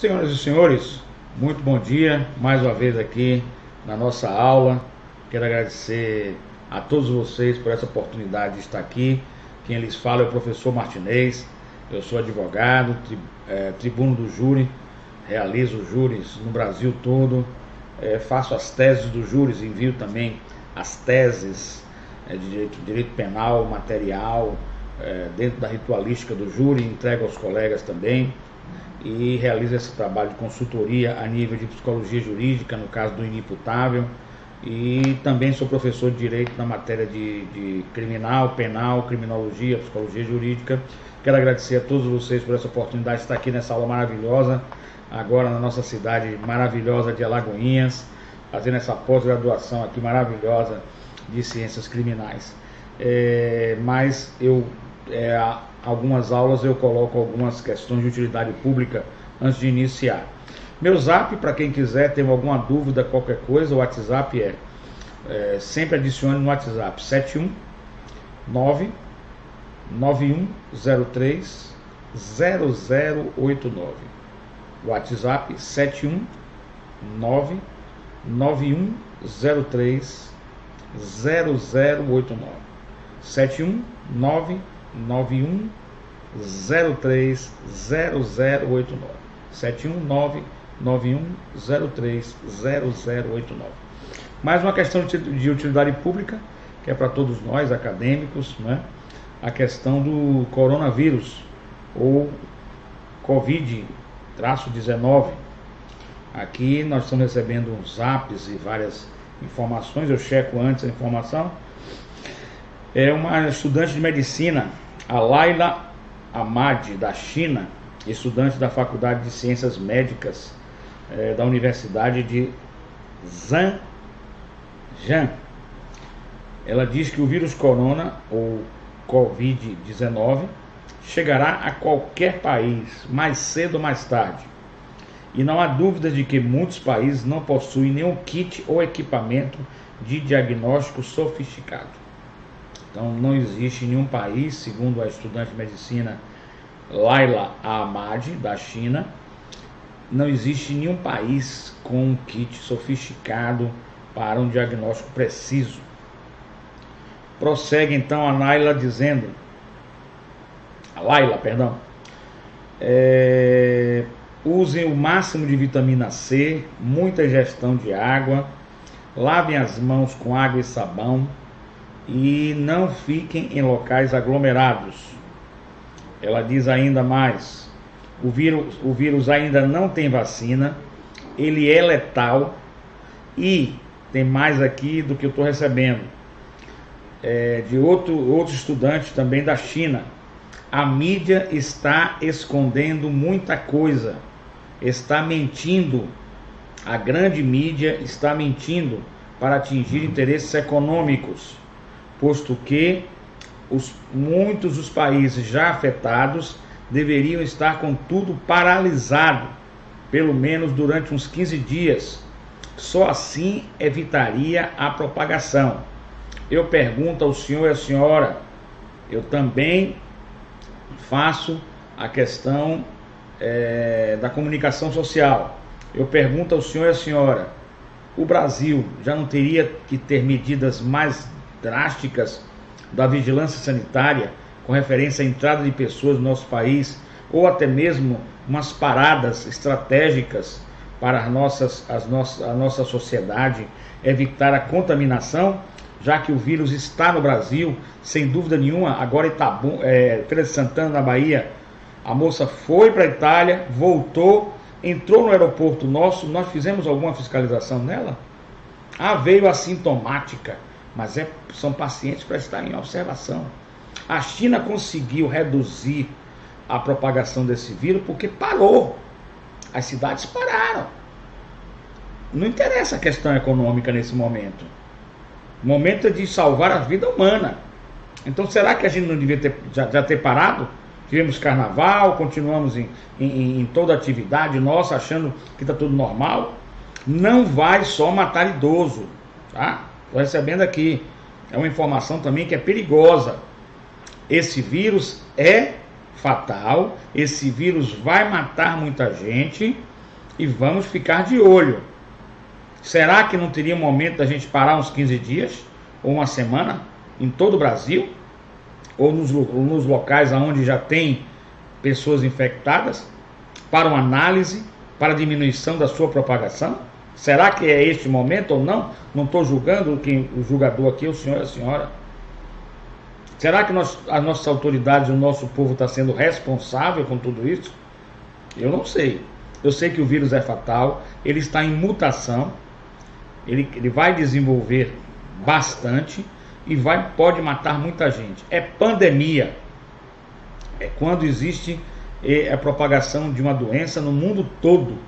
Senhoras e senhores, muito bom dia, mais uma vez aqui na nossa aula. Quero agradecer a todos vocês por essa oportunidade de estar aqui. Quem lhes fala é o professor Martinez, eu sou advogado, tri, é, tribuno do júri, realizo júris no Brasil todo, é, faço as teses do júris, envio também as teses é, de direito, direito penal, material, é, dentro da ritualística do júri, entrego aos colegas também e realizo esse trabalho de consultoria a nível de psicologia jurídica, no caso do inimputável, e também sou professor de direito na matéria de, de criminal, penal, criminologia, psicologia jurídica. Quero agradecer a todos vocês por essa oportunidade de estar aqui nessa aula maravilhosa, agora na nossa cidade maravilhosa de Alagoinhas, fazendo essa pós-graduação aqui maravilhosa de ciências criminais. É, mas eu é, algumas aulas eu coloco algumas questões de utilidade pública antes de iniciar. Meu zap, para quem quiser, tem alguma dúvida, qualquer coisa, o WhatsApp é, é sempre adicione no WhatsApp 719 9103 0089. WhatsApp 719 9103 0089. 719 9103 0089. 719 9103 0089. Mais uma questão de utilidade pública, que é para todos nós, acadêmicos, né? a questão do coronavírus, ou Covid-19. Aqui nós estamos recebendo uns zaps e várias informações, eu checo antes a informação. É uma estudante de medicina, a Laila Amadi, da China, estudante da Faculdade de Ciências Médicas é, da Universidade de Zhanjiang. Ela diz que o vírus corona, ou Covid-19, chegará a qualquer país, mais cedo ou mais tarde. E não há dúvida de que muitos países não possuem nenhum kit ou equipamento de diagnóstico sofisticado. Então, não existe nenhum país, segundo a estudante de medicina Laila Ahmad, da China, não existe nenhum país com um kit sofisticado para um diagnóstico preciso. Prossegue então a Laila dizendo, a Laila, perdão, é, usem o máximo de vitamina C, muita ingestão de água, lavem as mãos com água e sabão, e não fiquem em locais aglomerados. Ela diz ainda mais: o vírus, o vírus ainda não tem vacina, ele é letal e tem mais aqui do que eu estou recebendo é, de outro, outro estudante também da China. A mídia está escondendo muita coisa, está mentindo. A grande mídia está mentindo para atingir interesses econômicos posto que os, muitos dos países já afetados deveriam estar com tudo paralisado, pelo menos durante uns 15 dias. Só assim evitaria a propagação. Eu pergunto ao senhor e à senhora, eu também faço a questão é, da comunicação social. Eu pergunto ao senhor e à senhora, o Brasil já não teria que ter medidas mais drásticas da vigilância sanitária com referência à entrada de pessoas no nosso país, ou até mesmo umas paradas estratégicas para as nossas, as nossas, a nossa sociedade evitar a contaminação, já que o vírus está no Brasil, sem dúvida nenhuma, agora Itabum, é, Feira de Santana, na Bahia, a moça foi para a Itália, voltou, entrou no aeroporto nosso, nós fizemos alguma fiscalização nela? Ah, veio assintomática mas é, são pacientes para estar em observação. A China conseguiu reduzir a propagação desse vírus porque parou. As cidades pararam. Não interessa a questão econômica nesse momento. O momento é de salvar a vida humana. Então será que a gente não devia ter, já, já ter parado? Tivemos carnaval, continuamos em, em, em toda atividade nossa, achando que está tudo normal. Não vai só matar idoso, tá? Estou recebendo aqui. É uma informação também que é perigosa. Esse vírus é fatal, esse vírus vai matar muita gente e vamos ficar de olho. Será que não teria um momento da gente parar uns 15 dias ou uma semana em todo o Brasil? Ou nos, nos locais onde já tem pessoas infectadas para uma análise, para diminuição da sua propagação? Será que é este momento ou não? Não estou julgando quem, o julgador aqui, o senhor e a senhora. Será que nós, as nossas autoridades, o nosso povo está sendo responsável com tudo isso? Eu não sei. Eu sei que o vírus é fatal, ele está em mutação, ele, ele vai desenvolver bastante e vai, pode matar muita gente. É pandemia. É quando existe é, a propagação de uma doença no mundo todo.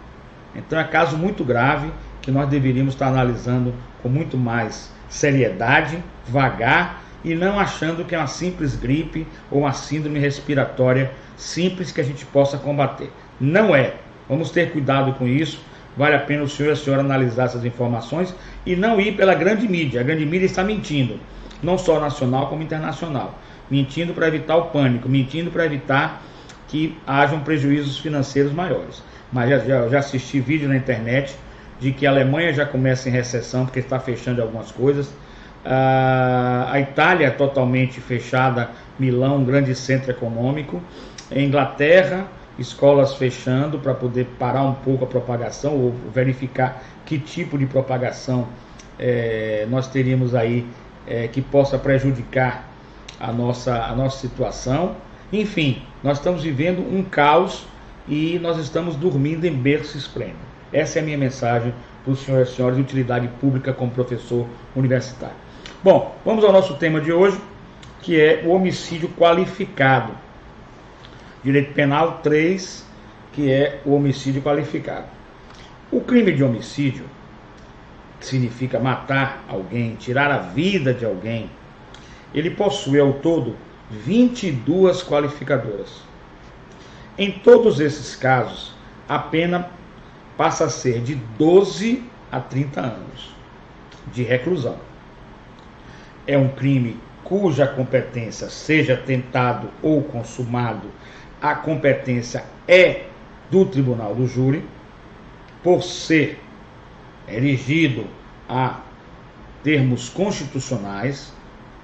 Então é caso muito grave que nós deveríamos estar analisando com muito mais seriedade, vagar e não achando que é uma simples gripe ou uma síndrome respiratória simples que a gente possa combater. Não é. Vamos ter cuidado com isso. Vale a pena o senhor e a senhora analisar essas informações e não ir pela grande mídia. A grande mídia está mentindo, não só nacional como internacional. Mentindo para evitar o pânico, mentindo para evitar que hajam prejuízos financeiros maiores. Mas já, já, já assisti vídeo na internet de que a Alemanha já começa em recessão porque está fechando algumas coisas. Ah, a Itália é totalmente fechada, Milão, um grande centro econômico. A Inglaterra escolas fechando para poder parar um pouco a propagação ou verificar que tipo de propagação é, nós teríamos aí é, que possa prejudicar a nossa, a nossa situação. Enfim, nós estamos vivendo um caos e nós estamos dormindo em berço esplêndido. Essa é a minha mensagem para os senhores e senhoras de utilidade pública como professor universitário. Bom, vamos ao nosso tema de hoje, que é o homicídio qualificado. Direito Penal 3, que é o homicídio qualificado. O crime de homicídio, que significa matar alguém, tirar a vida de alguém, ele possui ao todo 22 qualificadoras. Em todos esses casos, a pena passa a ser de 12 a 30 anos de reclusão. É um crime cuja competência seja tentado ou consumado a competência é do tribunal do júri, por ser erigido a termos constitucionais,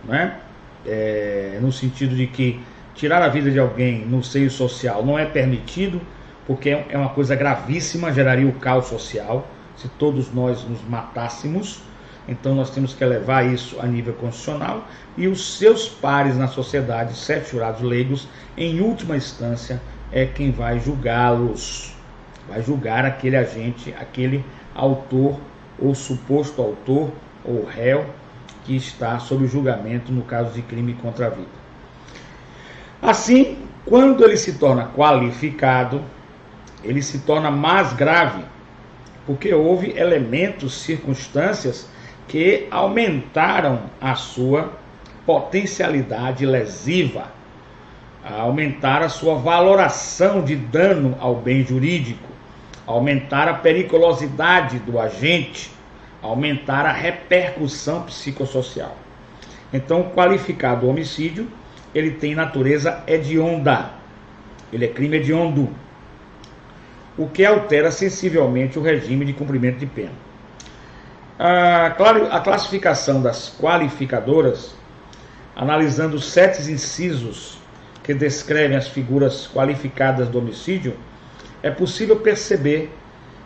né? É, no sentido de que tirar a vida de alguém no seio social não é permitido, porque é uma coisa gravíssima, geraria o caos social se todos nós nos matássemos. Então nós temos que levar isso a nível constitucional e os seus pares na sociedade, sete jurados leigos, em última instância, é quem vai julgá-los. Vai julgar aquele agente, aquele autor ou suposto autor ou réu que está sob julgamento no caso de crime contra a vida. Assim, quando ele se torna qualificado, ele se torna mais grave, porque houve elementos, circunstâncias que aumentaram a sua potencialidade lesiva, aumentar a sua valoração de dano ao bem jurídico, aumentar a periculosidade do agente, aumentar a repercussão psicossocial. Então, qualificado homicídio, ele tem natureza hedionda. Ele é crime hediondo, o que altera sensivelmente o regime de cumprimento de pena. A, claro, a classificação das qualificadoras, analisando os sete incisos que descrevem as figuras qualificadas do homicídio, é possível perceber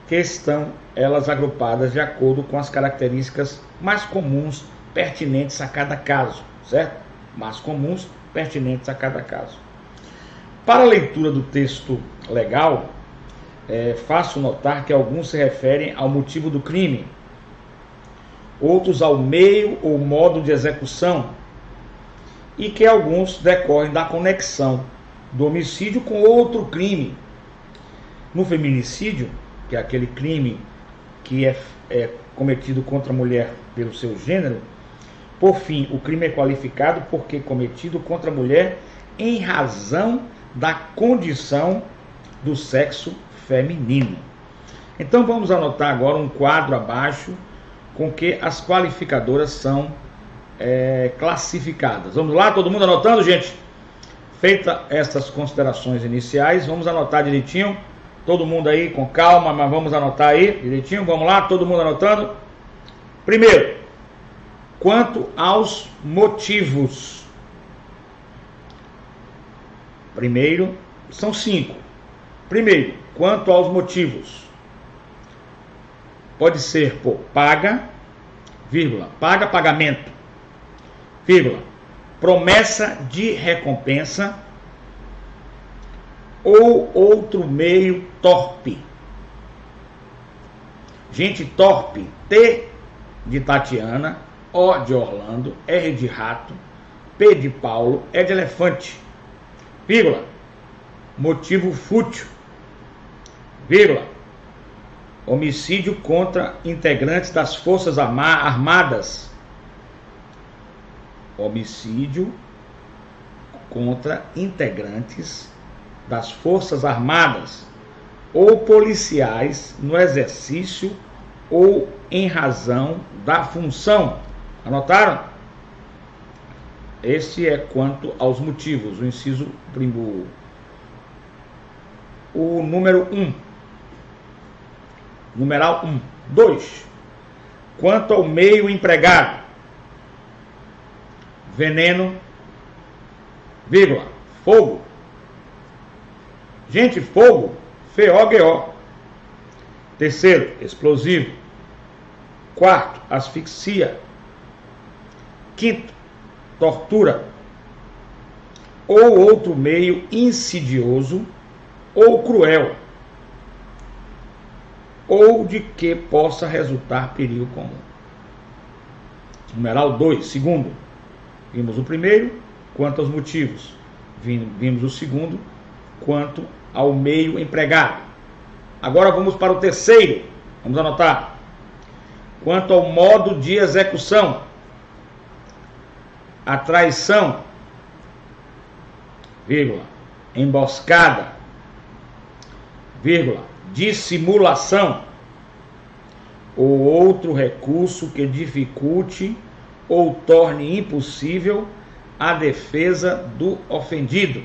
que estão elas agrupadas de acordo com as características mais comuns pertinentes a cada caso, certo? Mais comuns pertinentes a cada caso. Para a leitura do texto legal, é fácil notar que alguns se referem ao motivo do crime, outros ao meio ou modo de execução, e que alguns decorrem da conexão do homicídio com outro crime. No feminicídio, que é aquele crime que é, é cometido contra a mulher pelo seu gênero, por fim, o crime é qualificado porque cometido contra a mulher em razão da condição do sexo feminino. Então vamos anotar agora um quadro abaixo com que as qualificadoras são é, classificadas. Vamos lá, todo mundo anotando, gente? Feita estas considerações iniciais, vamos anotar direitinho Todo mundo aí com calma, mas vamos anotar aí direitinho. Vamos lá, todo mundo anotando. Primeiro, quanto aos motivos. Primeiro, são cinco. Primeiro, quanto aos motivos. Pode ser por paga, vírgula, paga pagamento, vírgula, promessa de recompensa ou outro meio torpe. Gente torpe, T de Tatiana, O de Orlando, R de rato, P de Paulo, E de elefante, vírgula, motivo fútil, vírgula, homicídio contra integrantes das Forças Armadas, homicídio contra integrantes das Forças Armadas ou policiais no exercício ou em razão da função. Anotaram? Este é quanto aos motivos, o inciso primo. O número 1. Um. Numeral 1. Um. 2. Quanto ao meio empregado. Veneno, vírgula, fogo. Gente, fogo, F-O-G-O. Terceiro, explosivo. Quarto, asfixia. Quinto, tortura. Ou outro meio insidioso ou cruel. Ou de que possa resultar perigo comum. Numeral 2. Segundo, vimos o primeiro, quanto aos motivos. Vimos o segundo, quanto ao meio empregado. Agora vamos para o terceiro. Vamos anotar. Quanto ao modo de execução, a traição, vírgula, emboscada, vírgula, dissimulação ou outro recurso que dificulte ou torne impossível a defesa do ofendido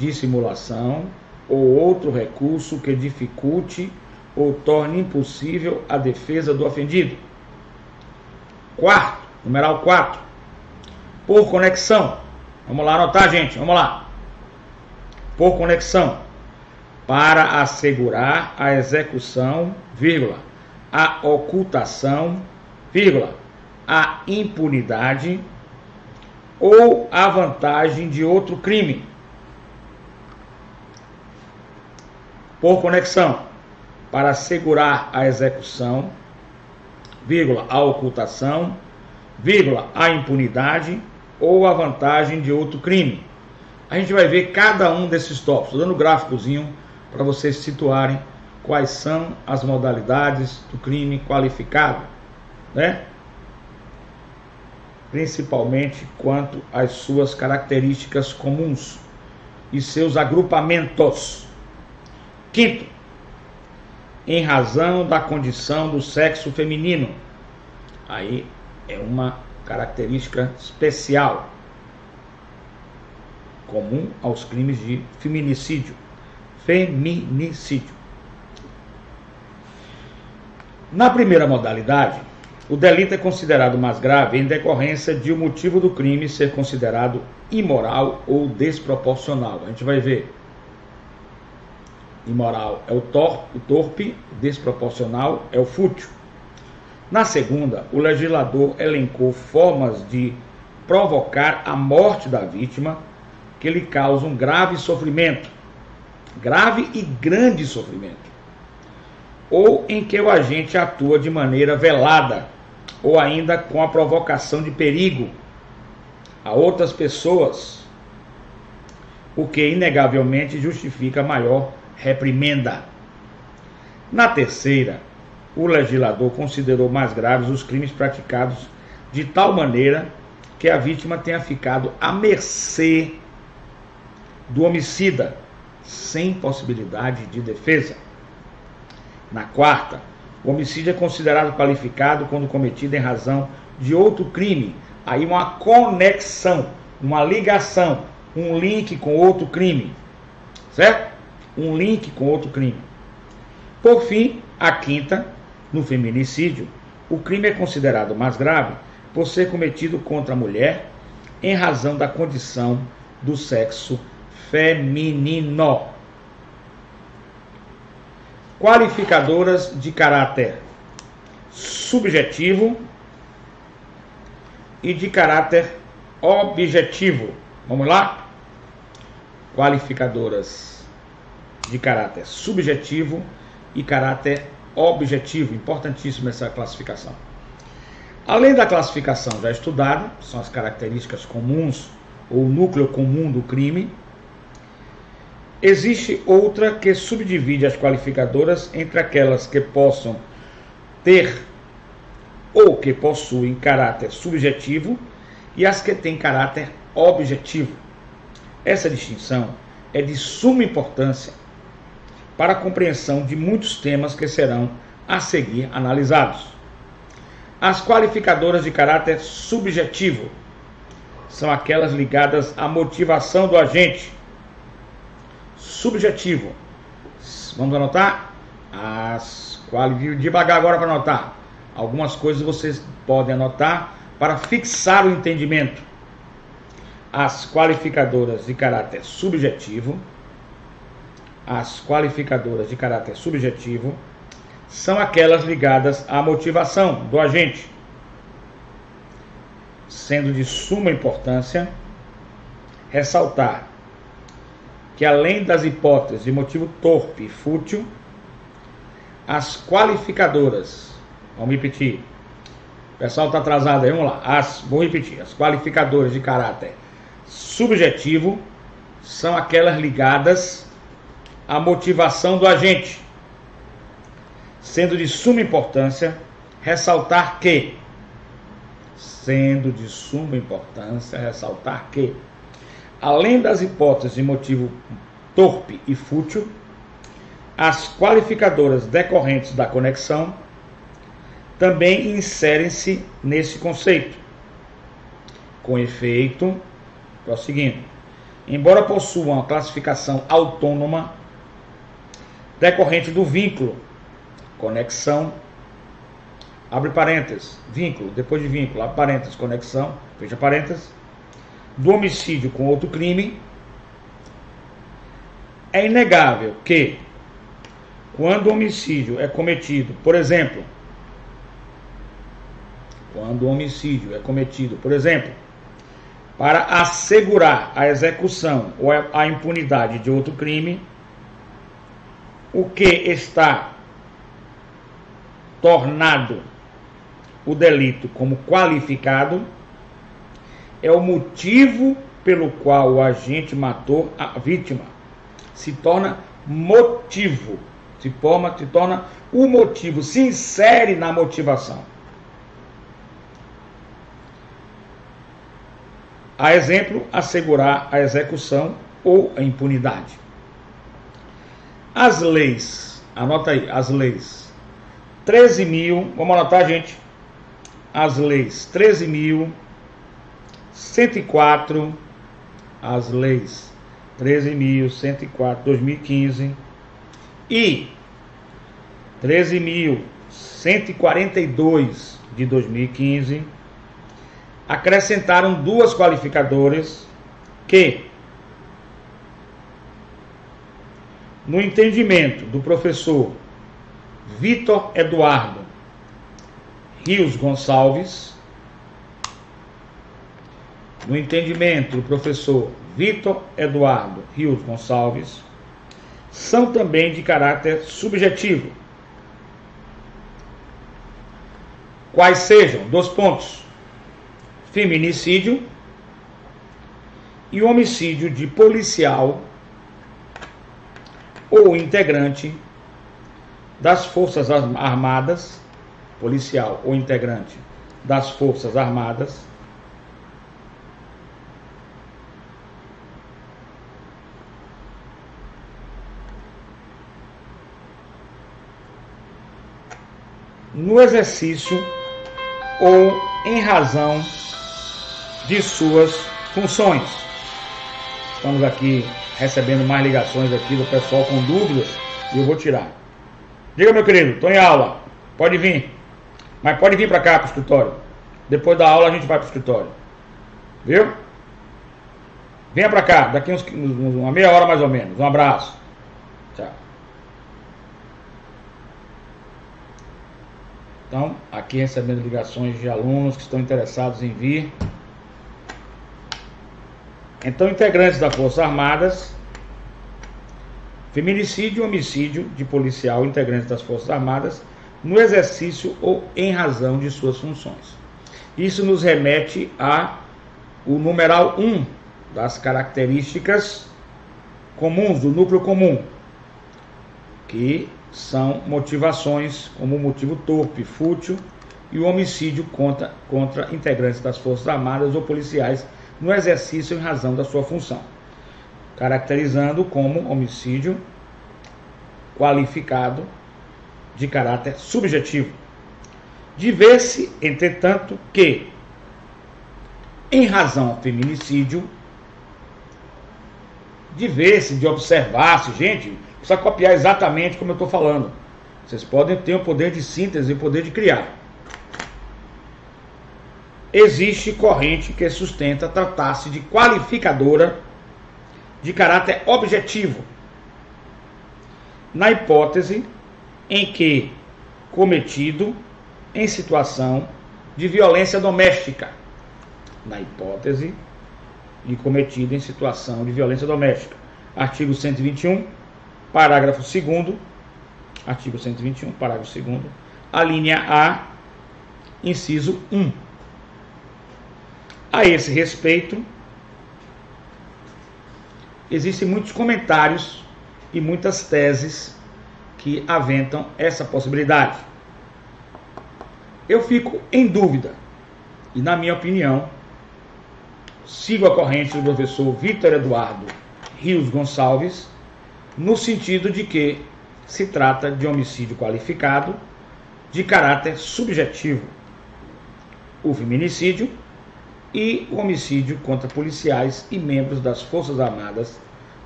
dissimulação ou outro recurso que dificulte ou torne impossível a defesa do ofendido. Quarto, numeral 4, por conexão. Vamos lá anotar, gente, vamos lá. Por conexão, para assegurar a execução, vírgula, a ocultação, vírgula, a impunidade ou a vantagem de outro crime. Por conexão, para assegurar a execução, vírgula, a ocultação, vírgula, a impunidade ou a vantagem de outro crime. A gente vai ver cada um desses tópicos, dando um gráficozinho para vocês situarem quais são as modalidades do crime qualificado, né? Principalmente quanto às suas características comuns e seus agrupamentos. Quinto, em razão da condição do sexo feminino. Aí é uma característica especial, comum aos crimes de feminicídio. Feminicídio. Na primeira modalidade, o delito é considerado mais grave em decorrência de o motivo do crime ser considerado imoral ou desproporcional. A gente vai ver imoral é o, tor o torpe, desproporcional é o fútil. Na segunda, o legislador elencou formas de provocar a morte da vítima que lhe causam grave sofrimento, grave e grande sofrimento, ou em que o agente atua de maneira velada, ou ainda com a provocação de perigo a outras pessoas, o que inegavelmente justifica maior reprimenda. Na terceira, o legislador considerou mais graves os crimes praticados de tal maneira que a vítima tenha ficado à mercê do homicida, sem possibilidade de defesa. Na quarta, o homicídio é considerado qualificado quando cometido em razão de outro crime. Aí uma conexão, uma ligação, um link com outro crime certo? Um link com outro crime. Por fim, a quinta, no feminicídio, o crime é considerado mais grave por ser cometido contra a mulher em razão da condição do sexo feminino. Qualificadoras de caráter subjetivo e de caráter objetivo. Vamos lá? Qualificadoras de caráter subjetivo e caráter objetivo. Importantíssima essa classificação. Além da classificação já estudada, são as características comuns ou núcleo comum do crime, existe outra que subdivide as qualificadoras entre aquelas que possam ter ou que possuem caráter subjetivo e as que têm caráter objetivo. Essa distinção é de suma importância para a compreensão de muitos temas que serão a seguir analisados. As qualificadoras de caráter subjetivo são aquelas ligadas à motivação do agente. Subjetivo. Vamos anotar? As qualificadoras. Devagar agora para anotar. Algumas coisas vocês podem anotar para fixar o entendimento. As qualificadoras de caráter subjetivo, as qualificadoras de caráter subjetivo são aquelas ligadas à motivação do agente, sendo de suma importância ressaltar que além das hipóteses de motivo torpe e fútil, as qualificadoras, vamos repetir, o pessoal está atrasado aí, vamos lá. As, vou repetir. As qualificadoras de caráter subjetivo são aquelas ligadas à motivação do agente, sendo de suma importância ressaltar que, sendo de suma importância ressaltar que, além das hipóteses de motivo torpe e fútil, as qualificadoras decorrentes da conexão também inserem-se nesse conceito. Com efeito, prosseguindo, embora possuam uma classificação autônoma decorrente do vínculo, conexão, abre parênteses, vínculo, depois de vínculo, abre parênteses, conexão, fecha parênteses, do homicídio com outro crime, é inegável que, quando o homicídio é cometido, por exemplo, quando o homicídio é cometido, por exemplo, para assegurar a execução ou a impunidade de outro crime, o que está tornado o delito como qualificado é o motivo pelo qual o agente matou a vítima. Se torna motivo, se forma, se torna o motivo, se insere na motivação. A exemplo, assegurar a execução ou a impunidade. As leis, anota aí, as leis. 13 mil, vamos anotar, gente. As leis. 13.104, as leis. 13.104, 2015 e 13.142 de 2015 acrescentaram duas qualificadoras que, no entendimento do professor Vitor Eduardo Rios Gonçalves, no entendimento do professor Vitor Eduardo Rios Gonçalves, são também de caráter subjetivo. Quais sejam? Dois pontos feminicídio e homicídio de policial ou integrante das Forças Armadas, policial ou integrante das Forças Armadas, no exercício ou em razão de suas funções. Estamos aqui recebendo mais ligações aqui do pessoal com dúvidas e eu vou tirar. Diga, meu querido, estou em aula. Pode vir. Mas pode vir para cá para o escritório. Depois da aula a gente vai para o escritório. Viu? Venha para cá, daqui uns, uma meia hora mais ou menos. Um abraço. Tchau. Então, aqui recebendo ligações de alunos que estão interessados em vir. Então, integrantes das Forças Armadas, feminicídio e homicídio de policial integrantes das Forças Armadas no exercício ou em razão de suas funções. Isso nos remete a o numeral 1 das características comuns do núcleo comum, que são motivações como motivo torpe, fútil e o homicídio contra, contra integrantes das Forças Armadas ou policiais no exercício em razão da sua função, caracterizando como homicídio qualificado de caráter subjetivo. De ver-se, entretanto, que, em razão ao feminicídio, de ver-se, de observar-se, gente, precisa copiar exatamente como eu estou falando. Vocês podem ter o poder de síntese e o poder de criar. Existe corrente que sustenta tratar-se de qualificadora de caráter objetivo, na hipótese em que cometido em situação de violência doméstica. Na hipótese de cometido em situação de violência doméstica. Artigo 121, parágrafo 2 artigo 121, parágrafo 2 a linha A, inciso 1. A esse respeito, existem muitos comentários e muitas teses que aventam essa possibilidade. Eu fico em dúvida, e na minha opinião, sigo a corrente do professor Vitor Eduardo Rios Gonçalves, no sentido de que se trata de homicídio qualificado de caráter subjetivo, o feminicídio e o homicídio contra policiais e membros das Forças Armadas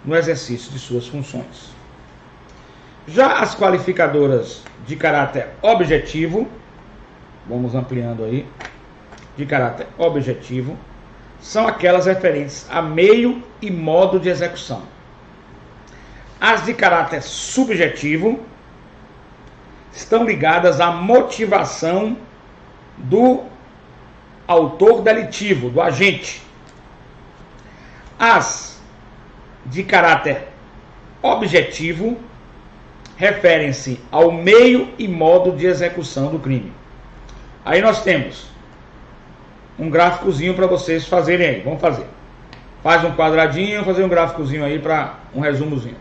no exercício de suas funções. Já as qualificadoras de caráter objetivo, vamos ampliando aí, de caráter objetivo, são aquelas referentes a meio e modo de execução. As de caráter subjetivo estão ligadas à motivação do autor delitivo, do agente. As de caráter objetivo referem-se ao meio e modo de execução do crime. Aí nós temos um gráficozinho para vocês fazerem aí. Vamos fazer. Faz um quadradinho, fazer um gráficozinho aí para um resumozinho.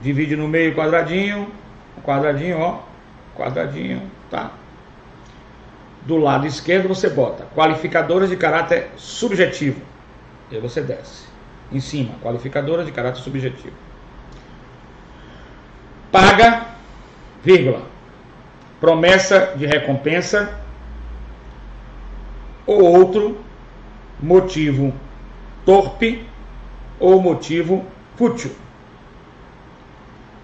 Divide no meio quadradinho, quadradinho, ó, quadradinho, tá? Do lado esquerdo você bota qualificadoras de caráter subjetivo. E aí você desce. Em cima, qualificadoras de caráter subjetivo. Paga, vírgula. Promessa de recompensa ou outro motivo torpe ou motivo fútil.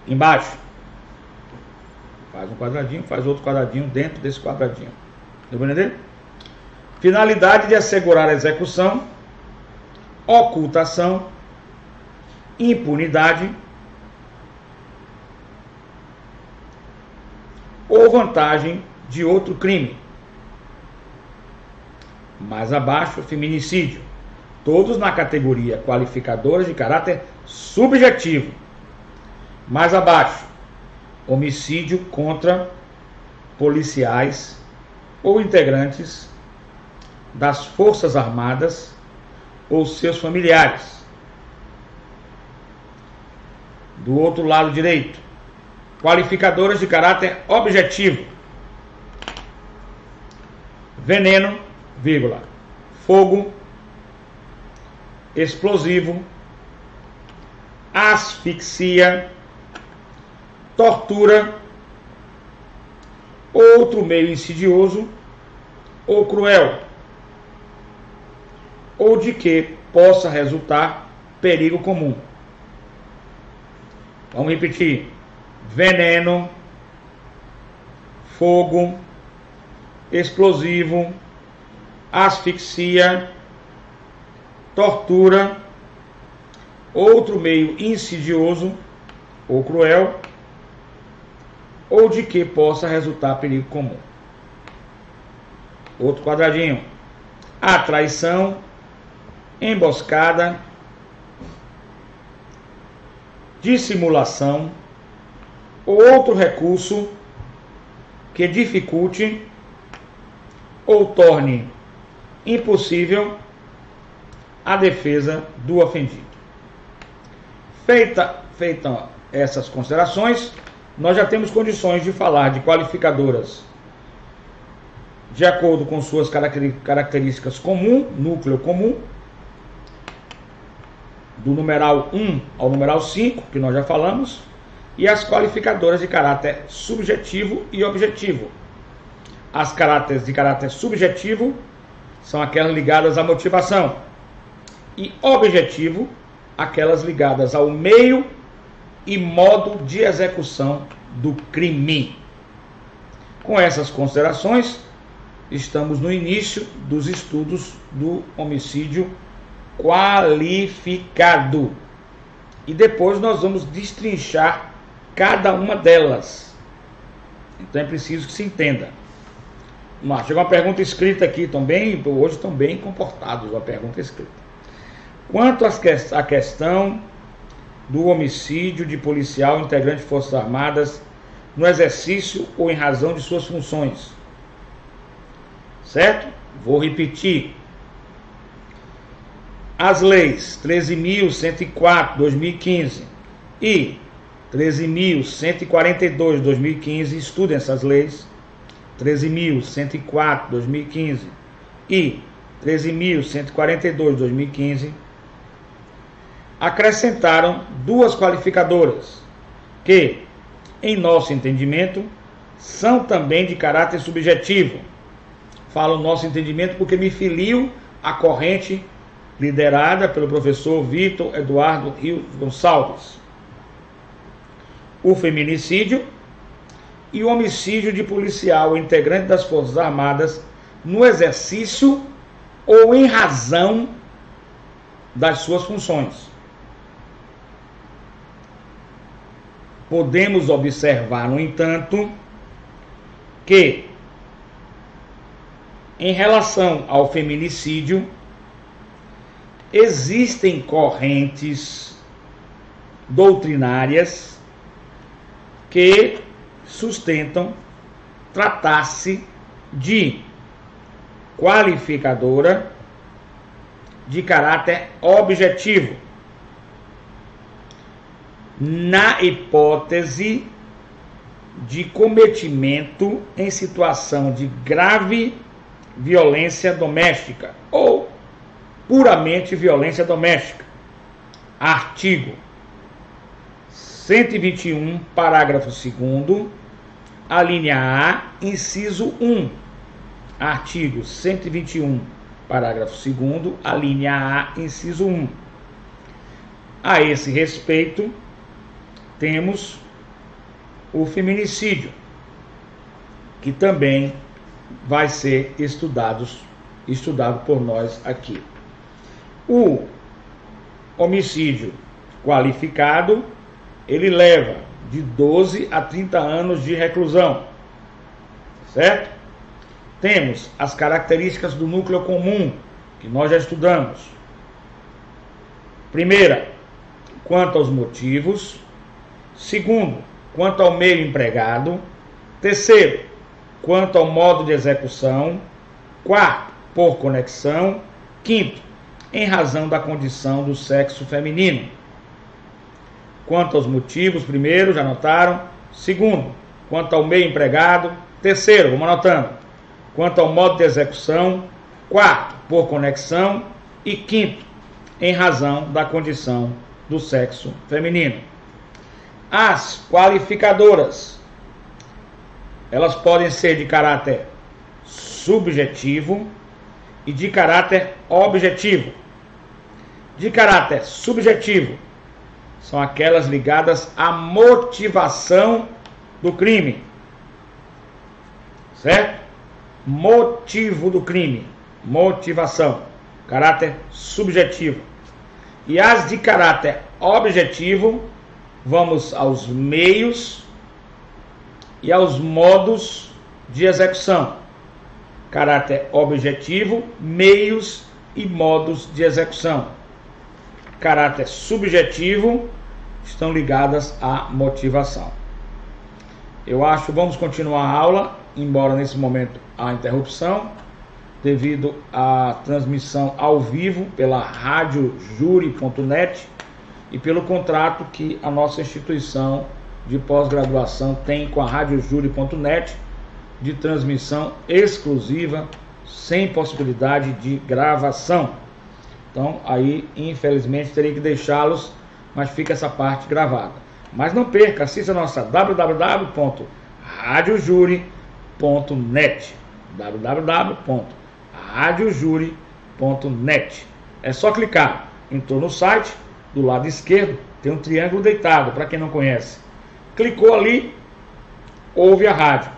Embaixo. Faz um quadradinho, faz outro quadradinho dentro desse quadradinho. Deu para entender? Finalidade de assegurar a execução, ocultação, impunidade ou vantagem de outro crime mais abaixo, feminicídio. Todos na categoria qualificadora de caráter subjetivo. Mais abaixo, homicídio contra policiais ou integrantes das Forças Armadas ou seus familiares. Do outro lado direito, qualificadoras de caráter objetivo. Veneno vírgula, fogo, explosivo, asfixia, tortura, outro meio insidioso ou cruel, ou de que possa resultar perigo comum. Vamos repetir: veneno, fogo, explosivo, asfixia, tortura, outro meio insidioso ou cruel, ou de que possa resultar perigo comum. Outro quadradinho. A traição, emboscada, dissimulação ou outro recurso que dificulte ou torne impossível a defesa do ofendido. Feita, feita essas considerações, nós já temos condições de falar de qualificadoras de acordo com suas características comum, núcleo comum, do numeral 1 ao numeral 5, que nós já falamos, e as qualificadoras de caráter subjetivo e objetivo. As caráteres de caráter subjetivo são aquelas ligadas à motivação, e objetivo, aquelas ligadas ao meio e modo de execução do crime. Com essas considerações, estamos no início dos estudos do homicídio qualificado. E depois nós vamos destrinchar cada uma delas. Então é preciso que se entenda. Mas chegou uma pergunta escrita aqui também, hoje estão bem comportados, uma pergunta escrita. Quanto à questão do homicídio de policial integrante de Forças Armadas no exercício ou em razão de suas funções. Certo? Vou repetir. As leis 13.104 2015 e 13.142 2015, estudem essas leis. 13.104 2015 e 13.142 2015 acrescentaram duas qualificadoras, que, em nosso entendimento, são também de caráter subjetivo. Falo nosso entendimento porque me filio à corrente liderada pelo professor Vitor Eduardo Rio Gonçalves. O feminicídio e o homicídio de policial integrante das Forças Armadas no exercício ou em razão das suas funções. Podemos observar, no entanto, que em relação ao feminicídio, existem correntes doutrinárias que sustentam tratar-se de qualificadora de caráter objetivo na hipótese de cometimento em situação de grave violência doméstica ou puramente violência doméstica. Artigo 121, parágrafo 2 a A, inciso 1. Artigo 121, parágrafo 2 a A, inciso 1. A esse respeito, temos o feminicídio, que também vai ser estudado, estudado por nós aqui. O homicídio qualificado, ele leva de 12 a 30 anos de reclusão. Certo? Temos as características do núcleo comum, que nós já estudamos. Primeira, quanto aos motivos, Segundo, quanto ao meio empregado. Terceiro, quanto ao modo de execução. Quarto, por conexão. Quinto, em razão da condição do sexo feminino. Quanto aos motivos, primeiro, já notaram. Segundo, quanto ao meio empregado. Terceiro, vamos anotando. Quanto ao modo de execução. Quarto, por conexão. E quinto, em razão da condição do sexo feminino. As qualificadoras, elas podem ser de caráter subjetivo e de caráter objetivo. de caráter subjetivo são aquelas ligadas à motivação do crime. Certo? Motivo do crime. Motivação. Caráter subjetivo. E as de caráter objetivo, vamos aos meios e aos modos de execução. Caráter objetivo, meios e modos de execução. Caráter subjetivo estão ligadas à motivação. Eu acho, vamos continuar a aula, embora nesse momento há interrupção, devido à transmissão ao vivo pela radiojuri.net e pelo contrato que a nossa instituição de pós-graduação tem com a radiojuri.net de transmissão exclusiva, sem possibilidade de gravação. Então, aí, infelizmente, terei que deixá-los, mas fica essa parte gravada. Mas não perca, assista a nossa www.radiojuri.net www.radiojuri.net É só clicar. Entrou no site, do lado esquerdo tem um triângulo deitado, para quem não conhece. Clicou ali, ouve a rádio.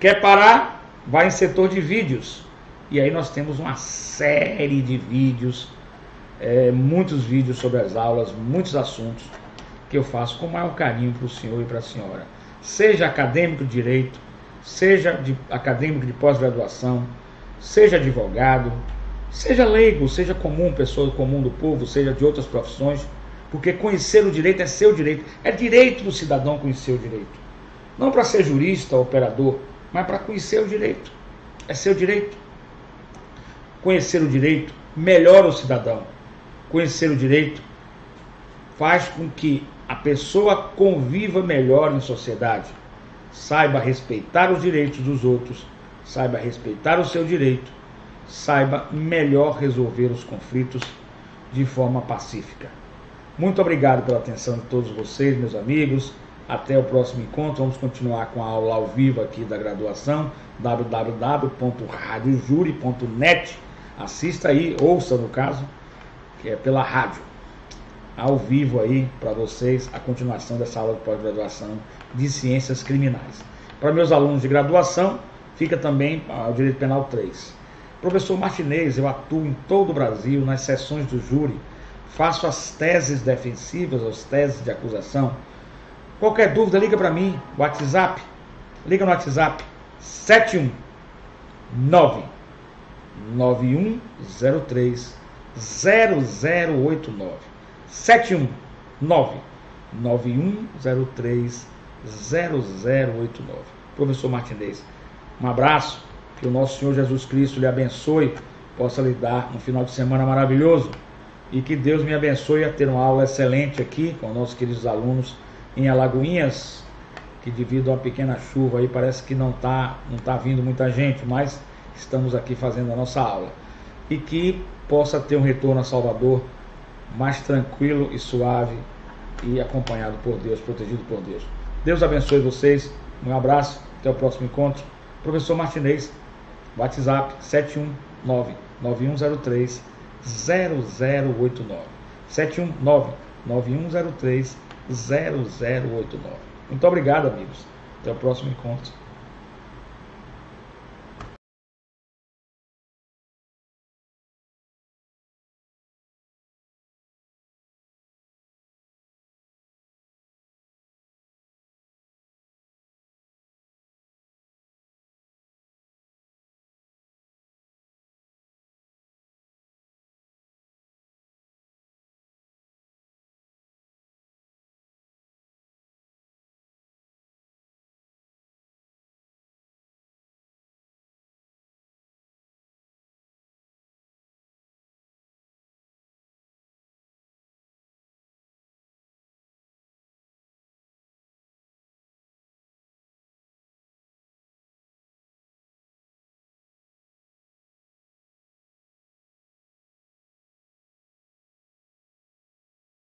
Quer parar? Vai em setor de vídeos. E aí nós temos uma série de vídeos, é, muitos vídeos sobre as aulas, muitos assuntos que eu faço com o maior carinho para o senhor e para a senhora. Seja acadêmico de direito, seja de acadêmico de pós-graduação, seja advogado, seja leigo, seja comum, pessoa comum do povo, seja de outras profissões porque conhecer o direito é seu direito. É direito do cidadão conhecer o direito. Não para ser jurista, operador, mas para conhecer o direito. É seu direito. Conhecer o direito melhora o cidadão. Conhecer o direito faz com que a pessoa conviva melhor em sociedade. Saiba respeitar os direitos dos outros, saiba respeitar o seu direito, saiba melhor resolver os conflitos de forma pacífica. Muito obrigado pela atenção de todos vocês, meus amigos. Até o próximo encontro. Vamos continuar com a aula ao vivo aqui da graduação www.radiojuri.net. Assista aí, ouça no caso, que é pela rádio. Ao vivo aí para vocês a continuação dessa aula de pós-graduação de Ciências Criminais. Para meus alunos de graduação, fica também o Direito Penal 3. Professor Martinez, eu atuo em todo o Brasil nas sessões do júri faço as teses defensivas, as teses de acusação. Qualquer dúvida, liga para mim, WhatsApp. Liga no WhatsApp 719 9103 0089 719 9103 0089 Professor Martinez, um abraço, que o nosso Senhor Jesus Cristo lhe abençoe, possa lhe dar um final de semana maravilhoso e que Deus me abençoe a ter uma aula excelente aqui com nossos queridos alunos em Alagoinhas, que devido a uma pequena chuva aí parece que não está não tá vindo muita gente, mas estamos aqui fazendo a nossa aula. E que possa ter um retorno a Salvador mais tranquilo e suave e acompanhado por Deus, protegido por Deus. Deus abençoe vocês. Um abraço, até o próximo encontro. Professor Martinez, WhatsApp 719 9103 0089. 719 9103 0089. Muito obrigado, amigos. Até o próximo encontro.